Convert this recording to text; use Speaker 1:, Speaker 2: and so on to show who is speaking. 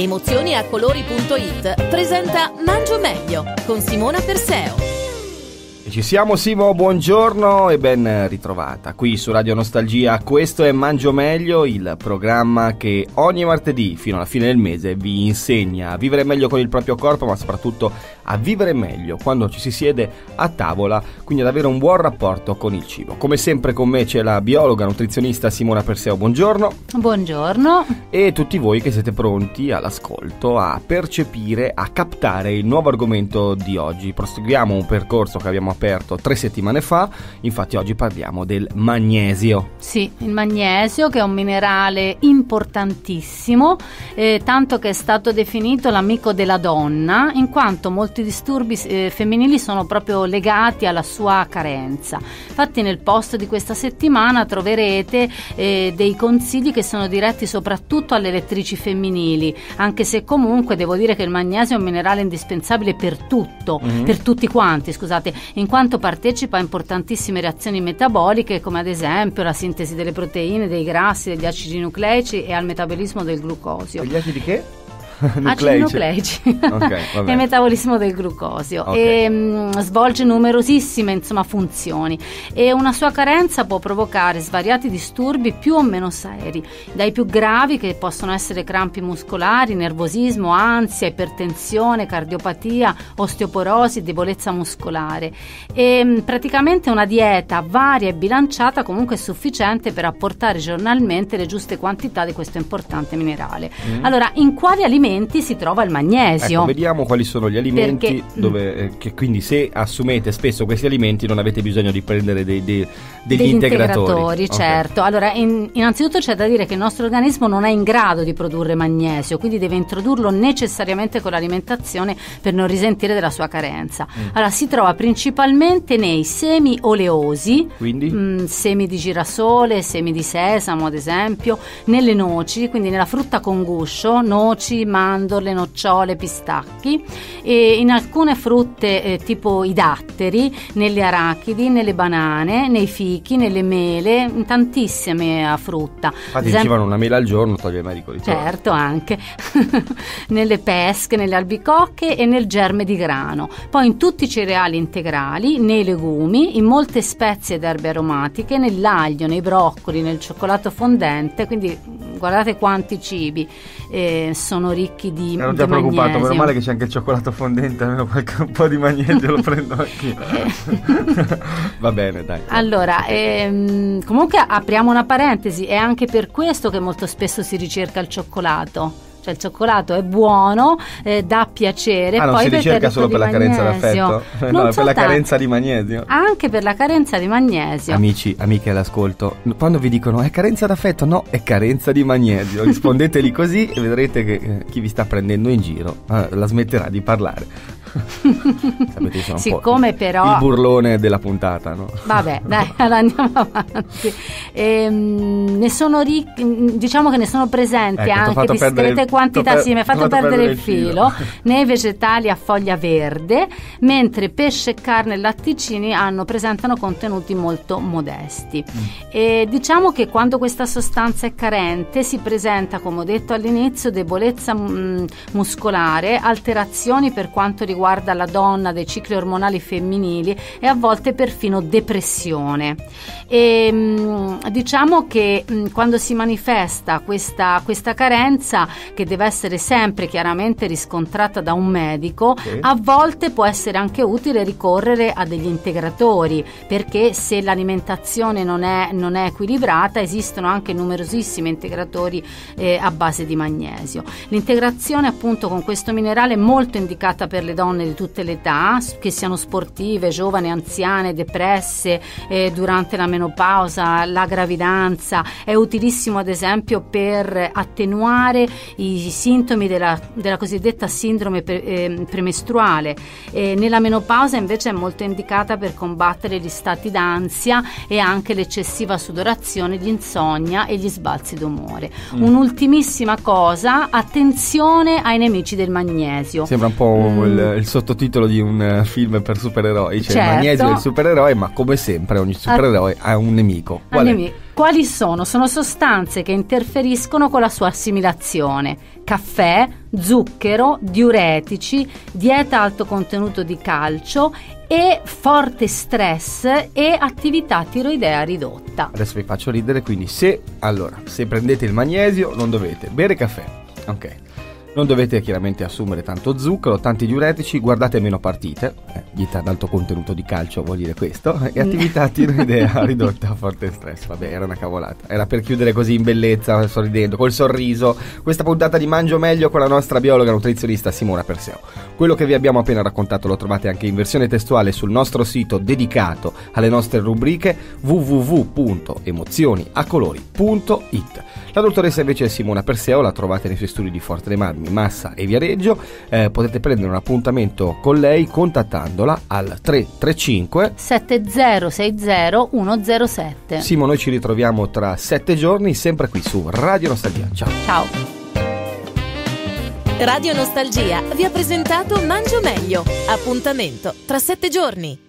Speaker 1: Emozioni a colori.it presenta Mangio Meglio con Simona Perseo.
Speaker 2: Ci siamo Simo, buongiorno e ben ritrovata qui su Radio Nostalgia. Questo è Mangio Meglio, il programma che ogni martedì fino alla fine del mese vi insegna a vivere meglio con il proprio corpo, ma soprattutto a vivere meglio quando ci si siede a tavola, quindi ad avere un buon rapporto con il cibo. Come sempre con me c'è la biologa nutrizionista Simona Perseo, buongiorno.
Speaker 3: Buongiorno.
Speaker 2: E tutti voi che siete pronti all'ascolto a percepire, a captare il nuovo argomento di oggi. Proseguiamo un percorso che abbiamo aperto tre settimane fa, infatti oggi parliamo del magnesio.
Speaker 3: Sì, il magnesio che è un minerale importantissimo, eh, tanto che è stato definito l'amico della donna, in quanto molti disturbi eh, femminili sono proprio legati alla sua carenza. Infatti nel post di questa settimana troverete eh, dei consigli che sono diretti soprattutto alle lettrici femminili, anche se comunque devo dire che il magnesio è un minerale indispensabile per tutto, mm-hmm. per tutti quanti, scusate, in quanto partecipa a importantissime reazioni metaboliche come ad esempio la sintesi delle proteine, dei grassi, degli acidi nucleici e al metabolismo del glucosio.
Speaker 2: Gli acidi che?
Speaker 3: Acidi nucleici. okay, e metabolismo del glucosio. Okay. e mh, mm, svolge numerosissime insomma, funzioni e una sua carenza può provocare svariati disturbi più o meno seri dai più gravi che possono essere crampi muscolari, nervosismo, ansia, ipertensione, cardiopatia, osteoporosi, debolezza muscolare. E mh, mm, praticamente una dieta varia e bilanciata comunque è sufficiente per apportare giornalmente le giuste quantità di questo importante minerale. Mm. allora in quali alimenti alimenti si trova il magnesio.
Speaker 2: Ecco, vediamo quali sono gli alimenti Perché, dove, eh, che quindi se assumete spesso questi alimenti non avete bisogno di prendere dei, dei, degli, degli integratori. integratori
Speaker 3: certo. Okay. Allora, in, innanzitutto c'è da dire che il nostro organismo non è in grado di produrre magnesio, quindi deve introdurlo necessariamente con l'alimentazione per non risentire della sua carenza. Mm. Allora, si trova principalmente nei semi oleosi, quindi? Mh, mm, semi di girasole, semi di sesamo ad esempio, nelle noci, quindi nella frutta con guscio, noci, mandorle, nocciole, pistacchi e in alcune frutte eh, tipo i datteri, nelle arachidi, nelle banane, nei fichi, nelle mele, in tantissime a frutta.
Speaker 2: Infatti Esem- dicevano una mela al giorno toglie il medico di
Speaker 3: Certo, anche. nelle pesche, nelle albicocche e nel germe di grano. Poi in tutti i cereali integrali, nei legumi, in molte spezie ed erbe aromatiche, nell'aglio, nei broccoli, nel cioccolato fondente, quindi guardate quanti cibi eh, sono ricchi di,
Speaker 2: Ero già preoccupato,
Speaker 3: magnesio.
Speaker 2: meno male che c'è anche il cioccolato fondente, almeno qualche un po' di magnesio lo prendo anch'io. Va bene, dai.
Speaker 3: Allora, ehm, comunque apriamo una parentesi, è anche per questo che molto spesso si ricerca il cioccolato cioè il cioccolato è buono, eh, dà piacere.
Speaker 2: Ah, non
Speaker 3: poi
Speaker 2: si ricerca solo per la carenza d'affetto? No, è per la carenza di magnesio.
Speaker 3: Anche per la carenza di magnesio.
Speaker 2: Amici, amiche all'ascolto, quando vi dicono è carenza d'affetto, no, è carenza di magnesio. Rispondeteli così e vedrete che eh, chi vi sta prendendo in giro eh, la smetterà di parlare.
Speaker 3: Sapete, sono Siccome però...
Speaker 2: Il burlone della puntata, no?
Speaker 3: Vabbè, dai, andiamo avanti. Ehm, ne sono ricchi, diciamo che ne sono presenti ecco, anche discrete quantità, per, sì, mi hai fatto, fatto perdere, il filo, filo. nei vegetali a foglia verde, mentre pesce, carne e latticini hanno, presentano contenuti molto modesti. Mm. E diciamo che quando questa sostanza è carente si presenta, come ho detto all'inizio, debolezza mh, mm, muscolare, alterazioni per quanto riguarda riguarda la donna, dei cicli ormonali femminili e a volte perfino depressione. E, mm, diciamo che mh, mm, quando si manifesta questa, questa, carenza, che deve essere sempre chiaramente riscontrata da un medico, okay. a volte può essere anche utile ricorrere a degli integratori, perché se l'alimentazione non è, non è equilibrata esistono anche numerosissimi integratori eh, a base di magnesio. L'integrazione appunto con questo minerale è molto indicata per le donne donne di tutte le età, che siano sportive, giovani, anziane, depresse, eh, durante la menopausa, la gravidanza. È utilissimo ad esempio per attenuare i sintomi della, della cosiddetta sindrome pre, eh, premestruale. Eh, nella menopausa invece è molto indicata per combattere gli stati d'ansia e anche l'eccessiva sudorazione, l'insonnia e gli sbalzi d'umore. Mm. Un'ultimissima cosa, attenzione ai nemici del magnesio.
Speaker 2: Sembra un po' mm. il, il sottotitolo di un uh, film per supereroi, cioè certo. il magnesio è il supereroe, ma come sempre ogni supereroe ha un nemico.
Speaker 3: Qual? Nemico. Quali sono? Sono sostanze che interferiscono con la sua assimilazione. Caffè, zucchero, diuretici, dieta alto contenuto di calcio e forte stress e attività tiroidea ridotta.
Speaker 2: Adesso vi faccio ridere, quindi se, allora, se prendete il magnesio non dovete bere caffè. Ok. Non dovete chiaramente assumere tanto zucchero, tanti diuretici, guardate meno partite, eh, dieta ad alto contenuto di calcio vuol dire questo, e attività tiroidea ridotta a forte stress. Vabbè, era una cavolata. Era per chiudere così in bellezza, sorridendo, col sorriso, questa puntata di Mangio Meglio con la nostra biologa nutrizionista Simona Perseo. Quello che vi abbiamo appena raccontato lo trovate anche in versione testuale sul nostro sito dedicato alle nostre rubriche www.emozioniacolori.it. La dottoressa invece Simona Perseo la trovate nei suoi studi di Forte dei Marmi, Massa e Viareggio. Eh, potete prendere un appuntamento con lei contattandola al 335
Speaker 3: 7060 107.
Speaker 2: Simo, noi ci ritroviamo tra sette giorni, sempre qui su Radio Nostalgia. Ciao.
Speaker 3: Ciao.
Speaker 1: Radio Nostalgia vi ha presentato Mangio Meglio. Appuntamento tra sette giorni.